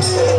ଠିକ୍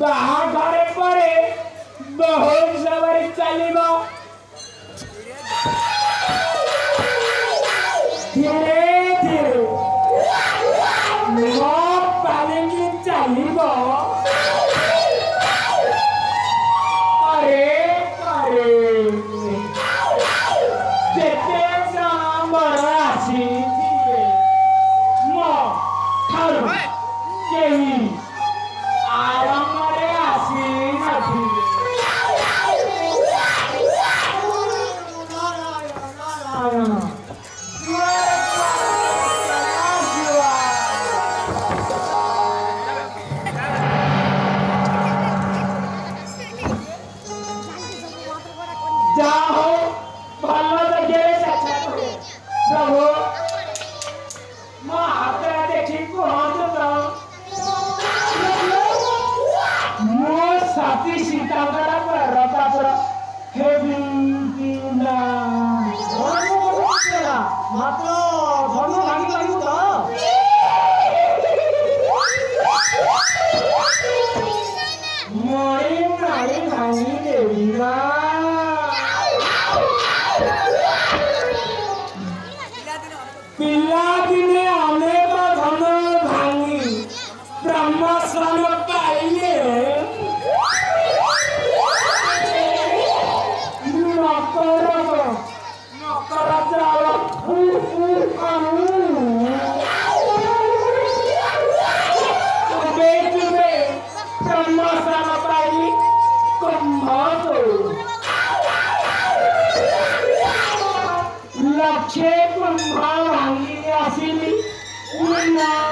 বাহা ঘরে পরে বহন সবাই চালিবা país. Ура!